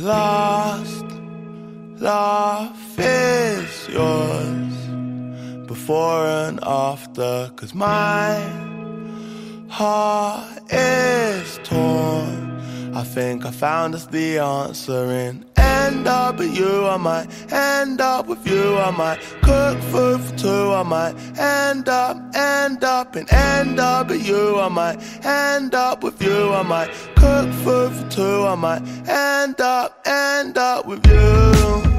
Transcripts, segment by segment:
Last laugh is yours before and after, cause my heart is torn. I think I found us the answer in end up with you, I might end up with you, I might cook food for two, I might end up, end up and end up with you, I might end up with you, I might cook food for two, I might end up, end up with you,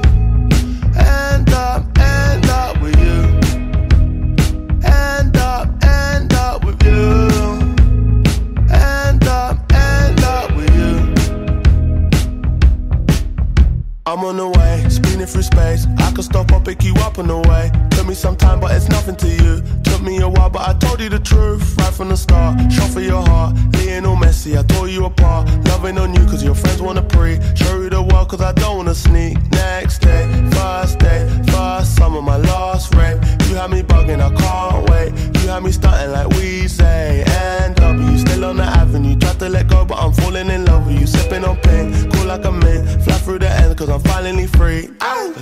I'm on the way, speeding through space. I could stop or pick you up on the way. Took me some time, but it's nothing to you. Took me a while, but I told you the truth right from the start. Shot for your heart, Lionel Messi, I tore you apart. Loving on you, cause your friends wanna pre. Show you the world, cause I don't wanna sneak. Next day, first day, first summer, my last rape. You had me bugging, I can't wait. You had me starting like we say. And W, still on the avenue. Tried to let go, but I'm falling in love with you. Sipping on pain, cool like a mint. Fly through the cause I'm finally free.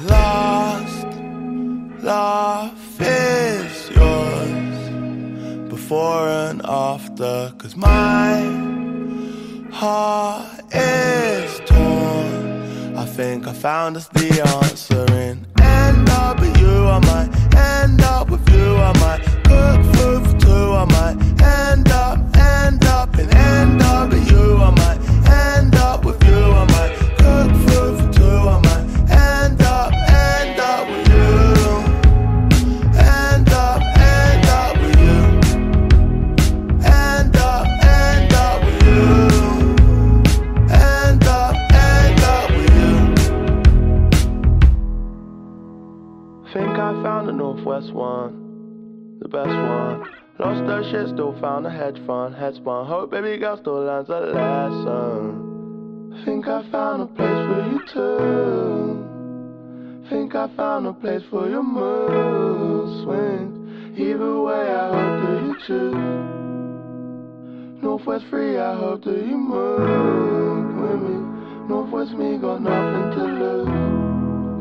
Last laugh is yours. Before and after, cause my heart is torn. I think I found us the answer in. End up with you, I might. End up with you, I might. Cook food for two, I might. End up, end up and end up with you, I might. End up with you, I might shit, still found a hedge fund, head spun. Hope baby girl still learns a lesson. Think I found a place for you too. Think I found a place for your mood swings. Either way, I hope that you choose. Northwest free, I hope that you move with me. Northwest me got nothing to lose.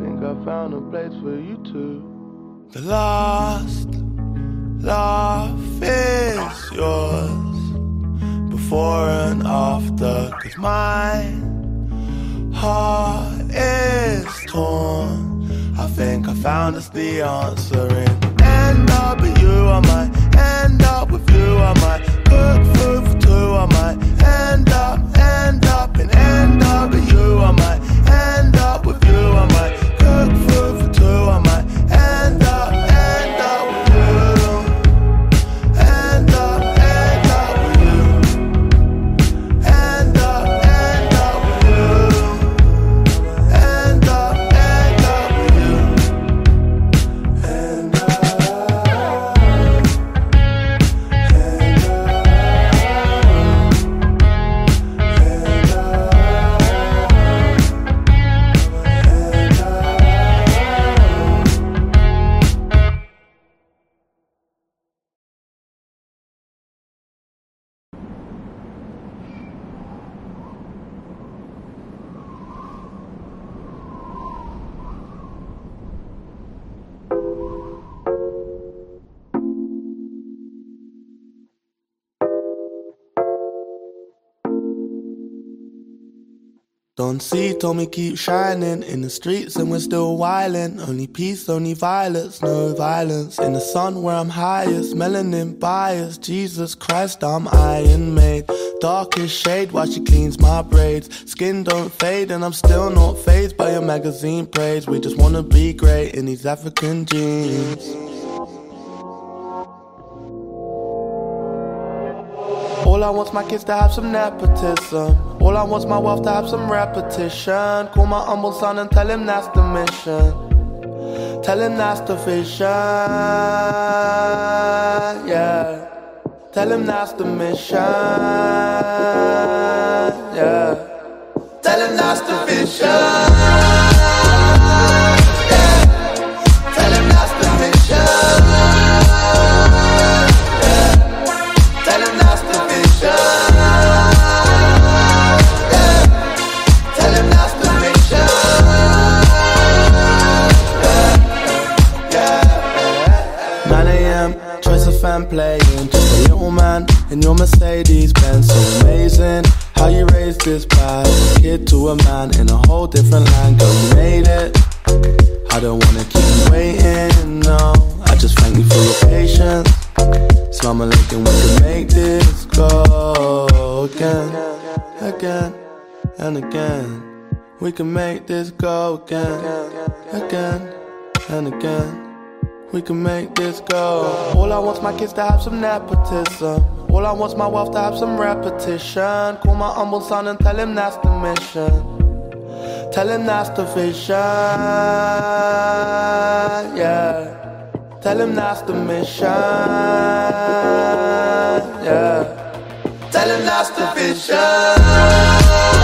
Think I found a place for you too. The last laugh is yours before and after, cause my heart is torn. I think I found us the answer in. End up with you, I? Might end up with you, I? Might cook food for two, I? Might end up, end up and end up with you, I? Might end up with you, I? might Don't see, told me keep shining in the streets and we're still wildin'. Only peace, only violence, no violence. In the sun where I'm highest, melanin bias. Jesus Christ, I'm iron made. Darkest shade while she cleans my braids. Skin don't fade and I'm still not phased by your magazine praise. We just wanna be great in these African jeans. All I want's my kids to have some nepotism. All I want's my wealth to have some repetition. Call my humble son and tell him that's the mission. Tell him that's the vision. Yeah. Tell him that's the mission. Yeah. Tell him that's the vision. man playing, just a little man in your Mercedes Benz. So amazing how you raised this bad kid to a man in a whole different land. Girl, you made it. I don't wanna keep you waiting, no. I just thank you for your patience. So I'm looking we can make this go again, again, and again. We can make this go again, again, and again. We can make this go. All I want's my kids to have some nepotism. All I want's my wealth to have some repetition. Call my humble son and tell him that's the mission. Tell him that's the vision. Yeah. Tell him that's the mission. Yeah. Tell him that's the vision.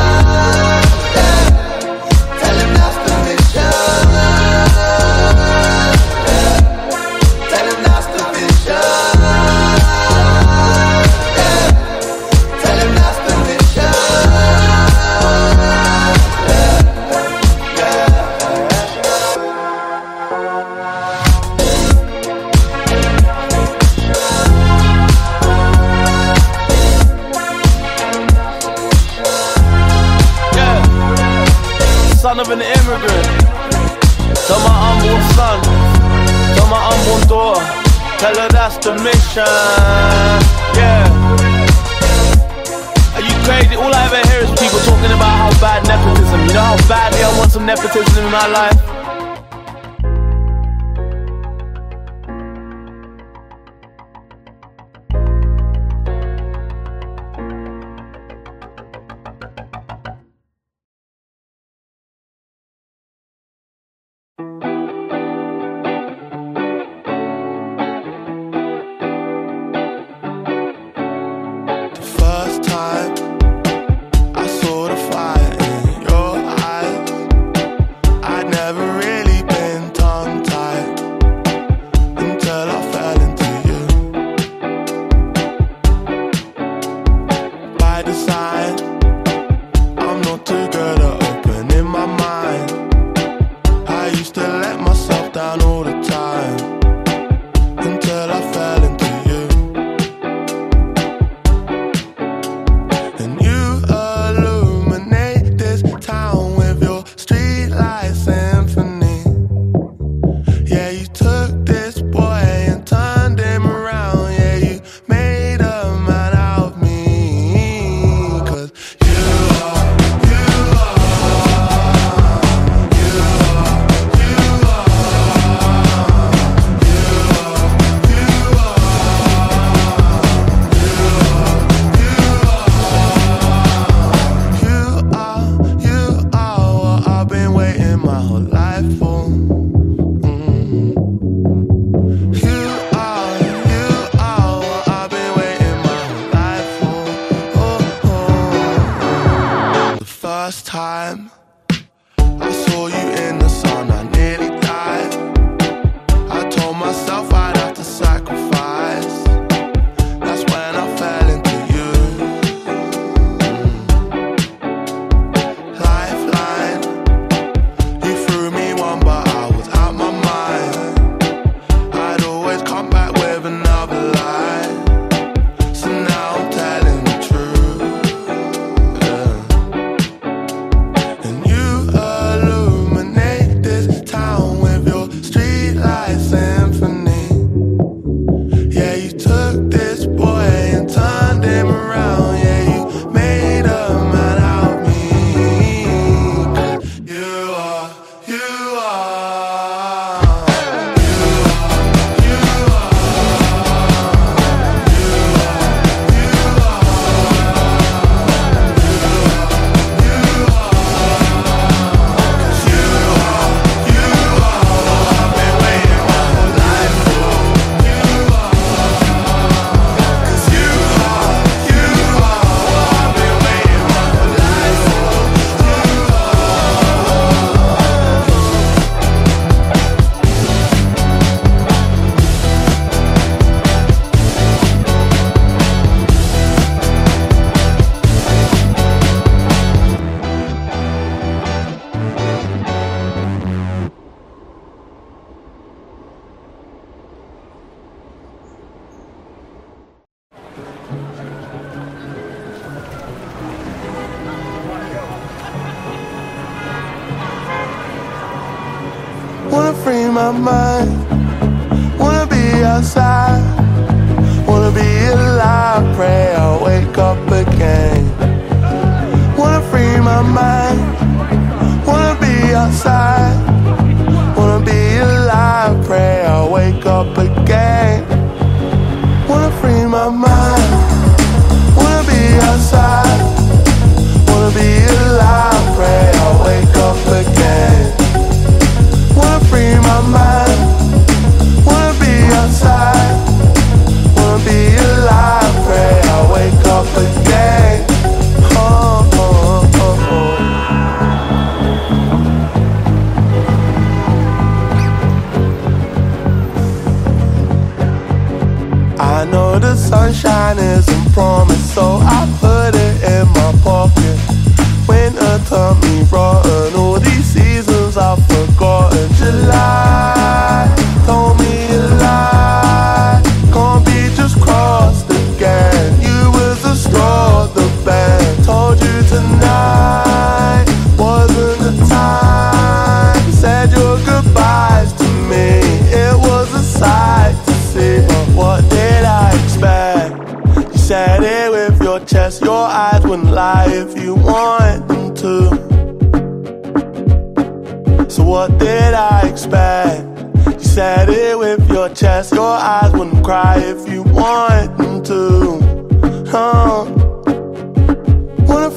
Tell her that's the mission. Yeah. Are you crazy? All I ever hear is people talking about how bad nepotism. You know how badly I want some nepotism in my life.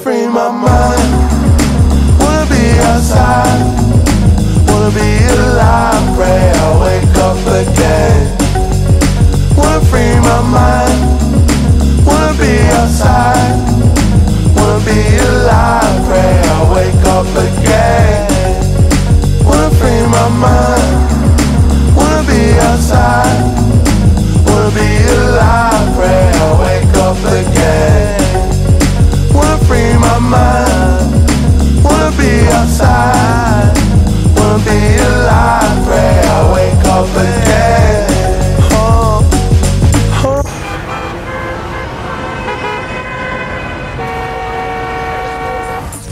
free my mind. Wanna be outside, wanna be alive. Pray I wake up again. Wanna free my mind, wanna be outside, wanna be alive. Pray I wake up again. Wanna free my mind, wanna be outside. outside. won't be alive, pray I wake up again. Home,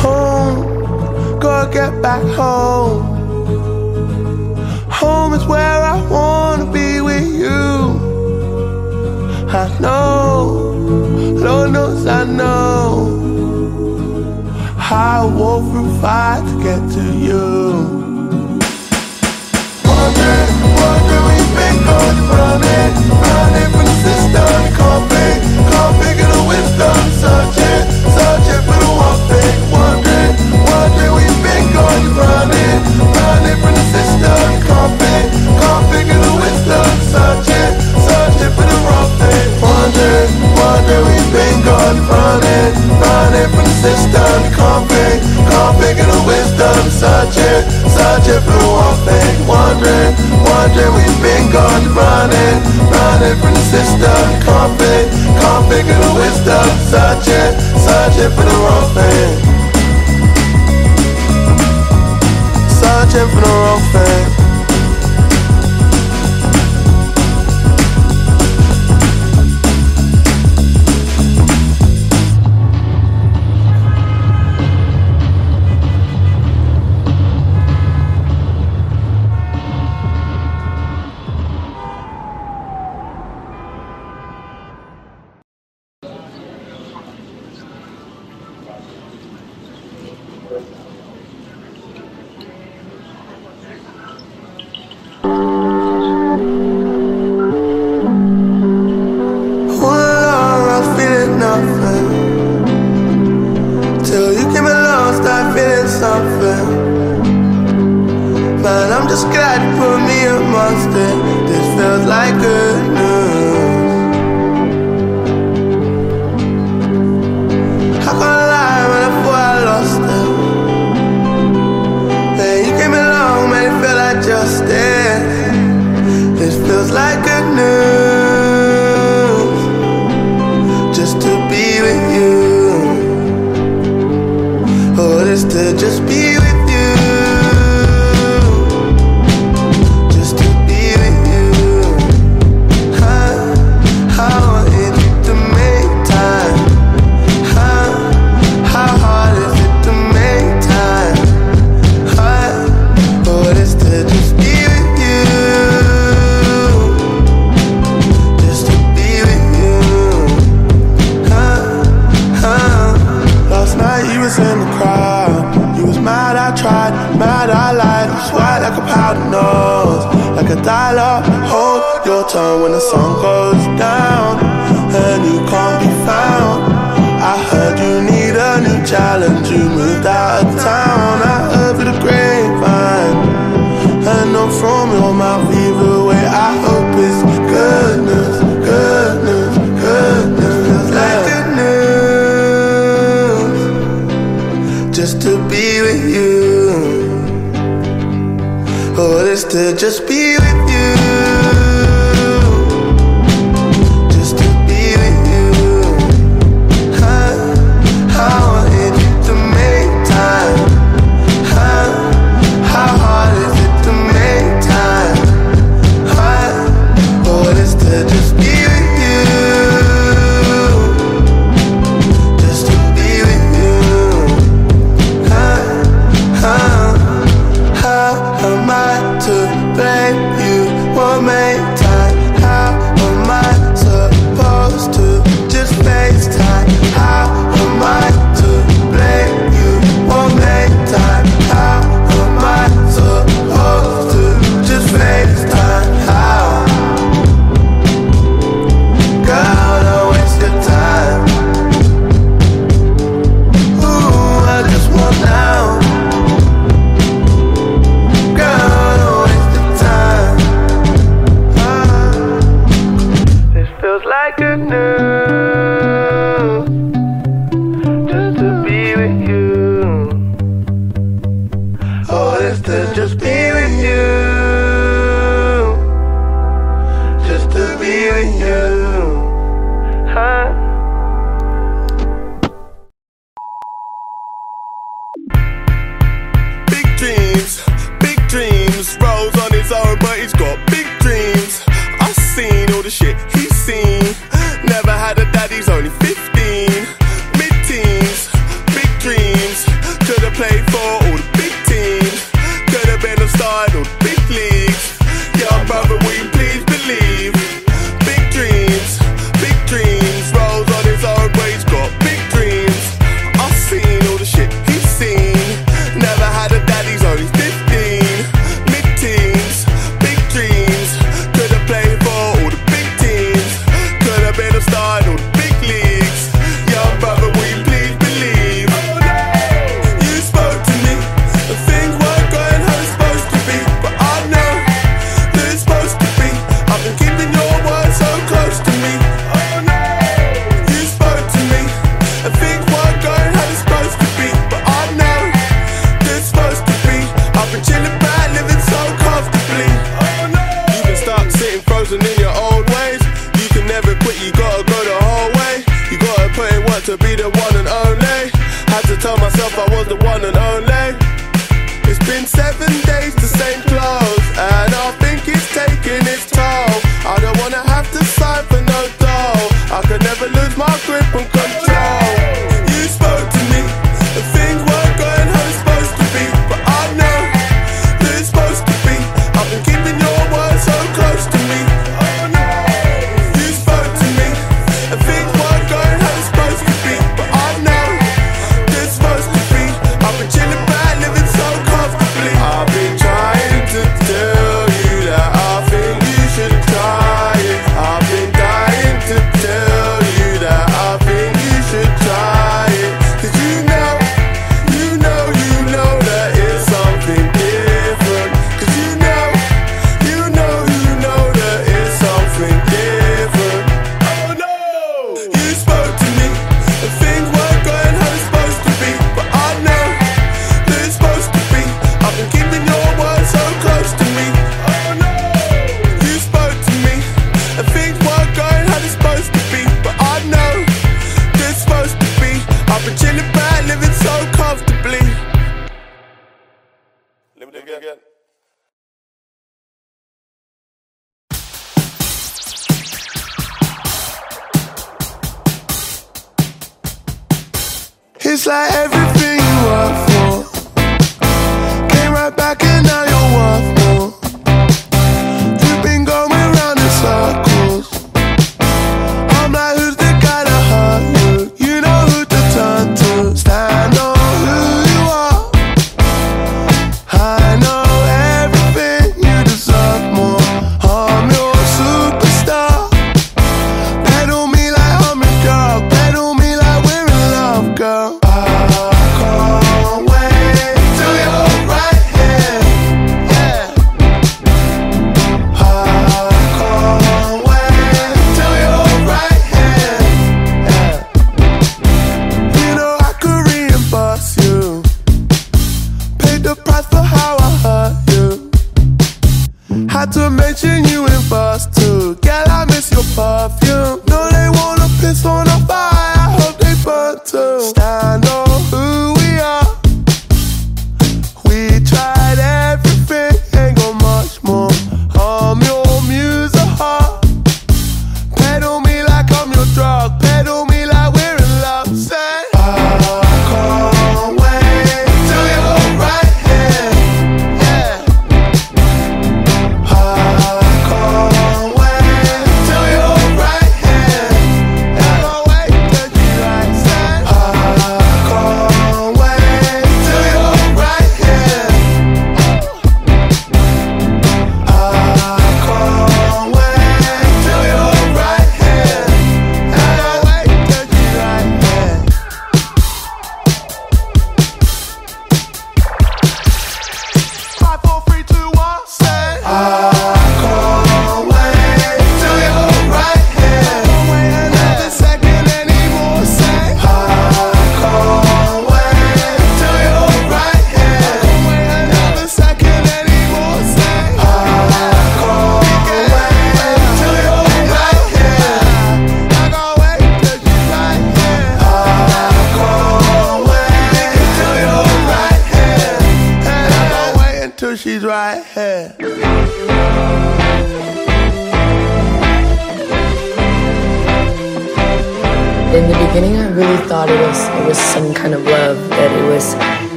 home. Go get back home. high, walk through fire to get to you. Wonder, wonder, we've been going running, running from the system,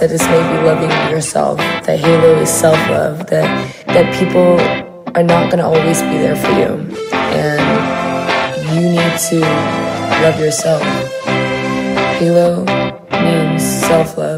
that it's maybe loving yourself. That Halo is self-love. That that people are not gonna always be there for you, and you need to love yourself. Halo means self-love. Could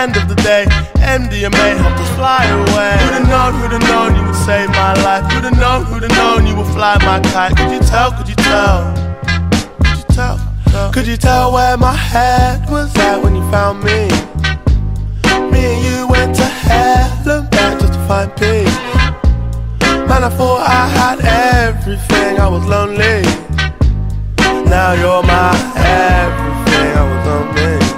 end of the day. MDMA helped us fly away. Who'd have known, who'd have known you would save my life? Who'd have known, who'd have known you would fly my kite? Could you tell, could you tell? Could you tell? Could you tell where my head was at when you found me? Me and you went to hell and back just to find peace. Man, I thought I had everything, I was lonely. Now you're my everything, I was lonely.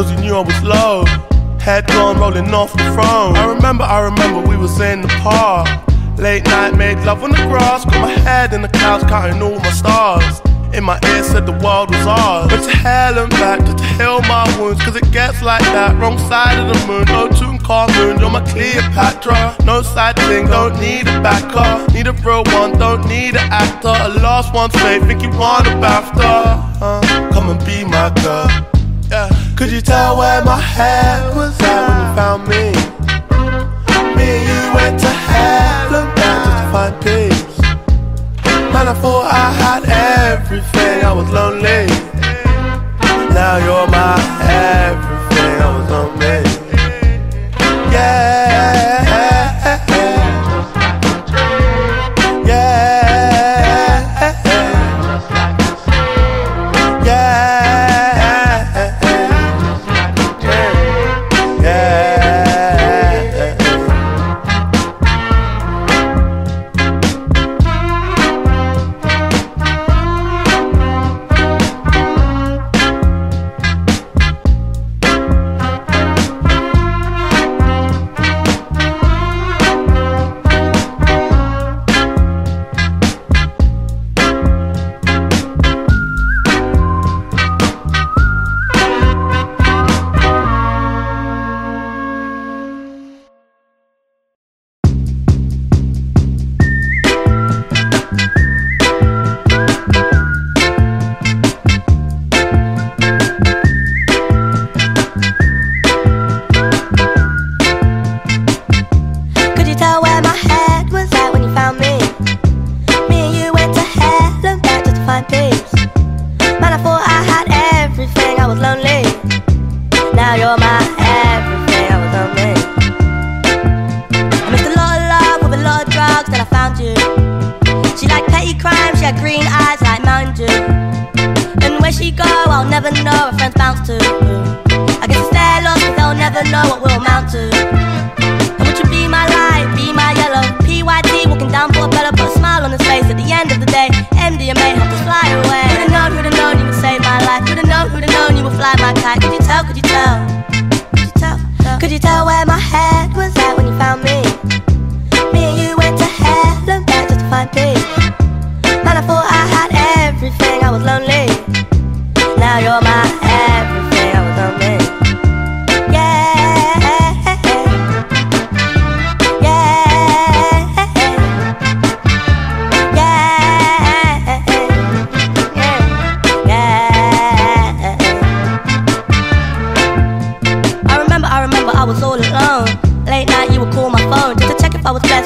Cause you knew I was low. Head gone rolling off the throne. I remember, I remember we was in the park. Late night, made love on the grass. Got my head in the clouds, counting all my stars. In my ear said the world was ours. But to hell and back just to heal my wounds, cause it gets like that. Wrong side of the moon, no tune car moon. You're my Cleopatra. No side thing, don't need a backer. Need a real one, don't need an actor. A lost one's faith, think you want a BAFTA. Uh, come and be my girl. Yeah. Could you tell where my head was at when you found me? Me and you went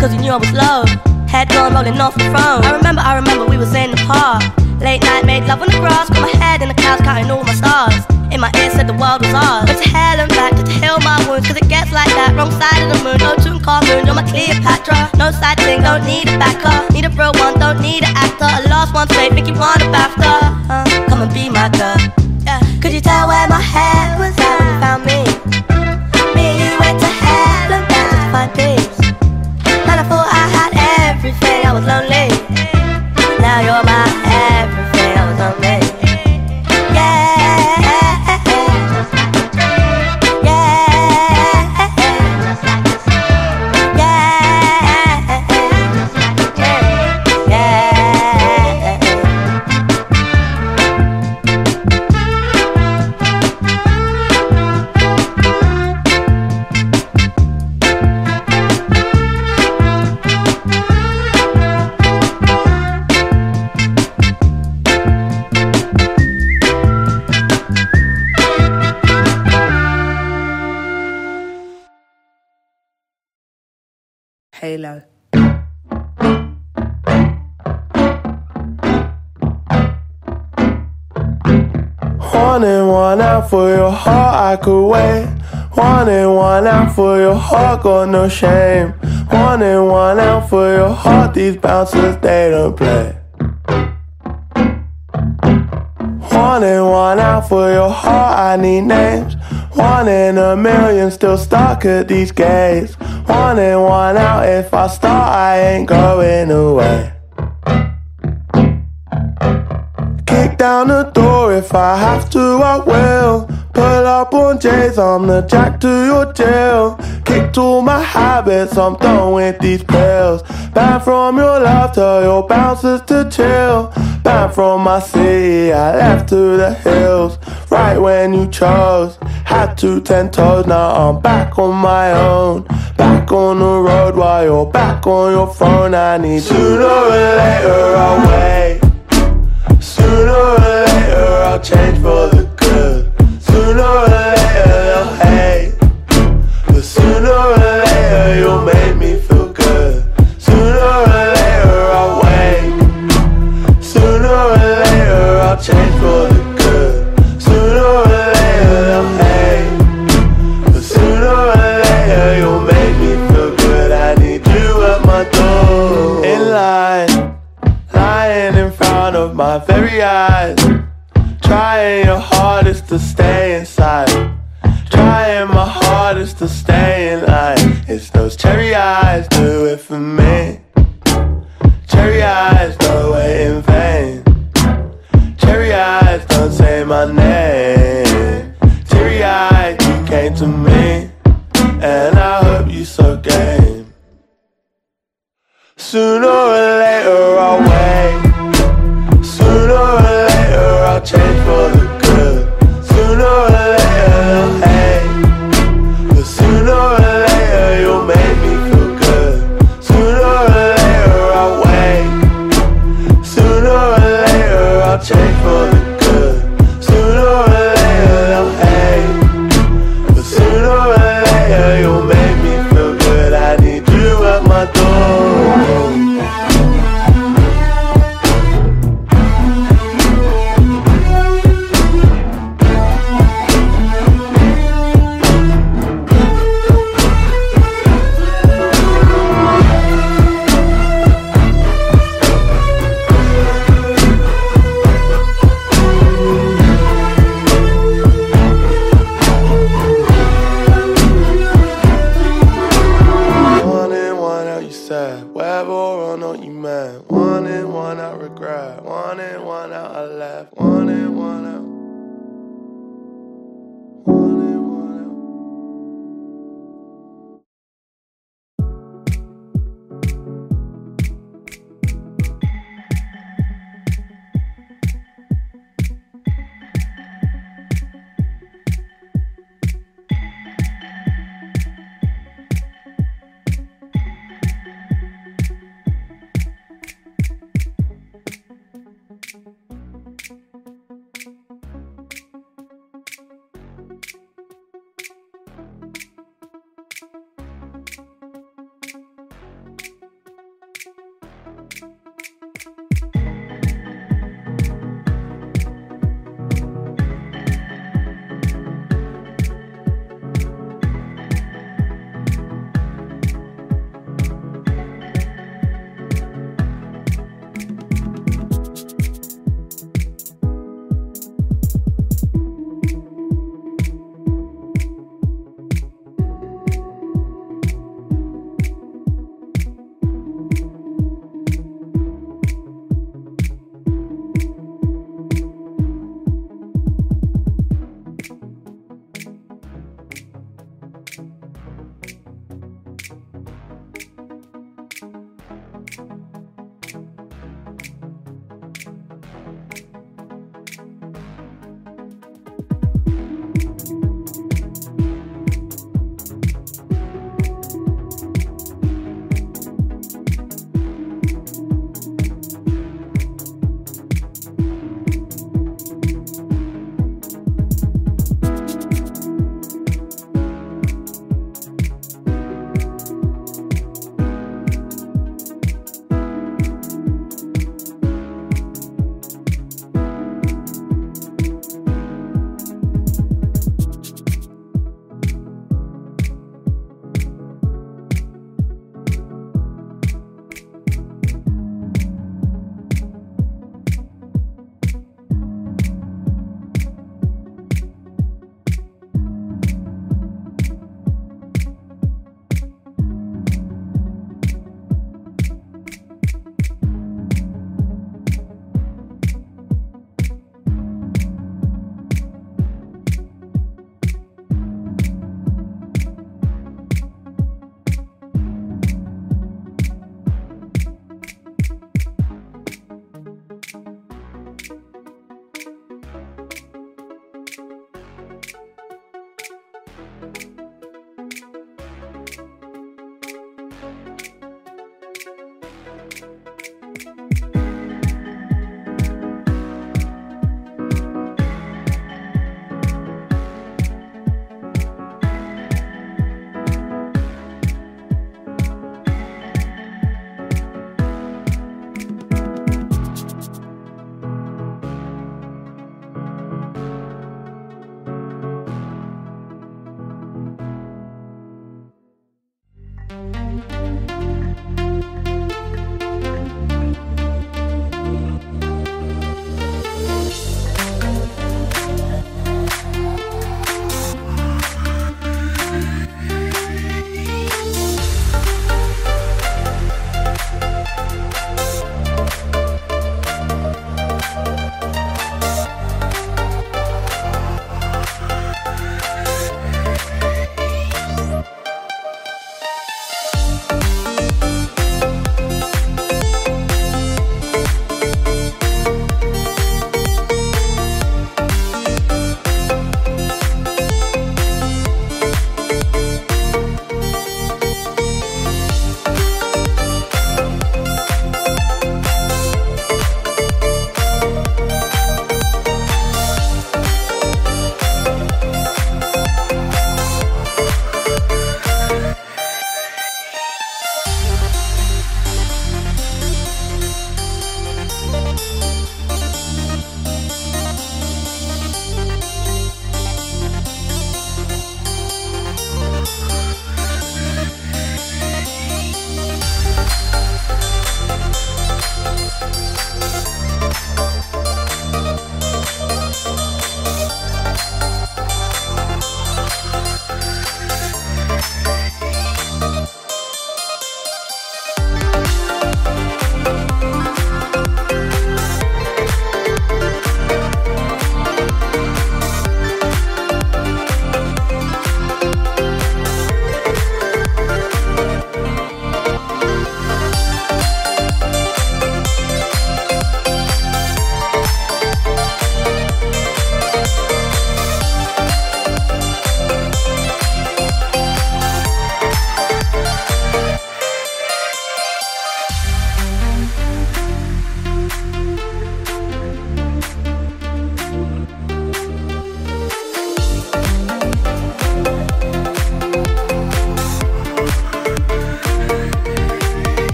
cause you knew I was low. Head gone rolling off the throne. I remember, I remember we was in the park. Late night, made love on the grass, got my head in the clouds, counting all my stars. In my ear said the world was ours. But to hell and back, to heal my wounds, cause it gets like that. Wrong side of the moon, no tune car moon, you're my Cleopatra. No side thing, don't need a backer. Need a real one, don't need an actor. A lost one, fake, think you want a BAFTA. Uh, come and be my girl. Yeah. Could you tell where my head was at when you found me? Me you went to hell and back to find peace. Everything, I was lonely. Halo. One in, one out for your heart, I could wait. One in, one out for your heart, got no shame. One in, one out for your heart, these bouncers, they don't play. One in, one out for your heart, I need names. One in a million, still stuck at these gates. One in, one out, if I start, I ain't going away. Kick down the door if I have to, I will. Pull up on J's, I'm the jack to your jail. Kicked all my habits, I'm done with these pills. Banned from your love, tell your bouncers to chill. Banned from my city, I left to the hills. Right when you chose, had to ten toes, now I'm back on my own. Back on the road while you're back on your phone. I need sooner or later, I'll wait. Sooner or later I'll change for the good. Sooner or later they'll hate. But sooner or later you'll make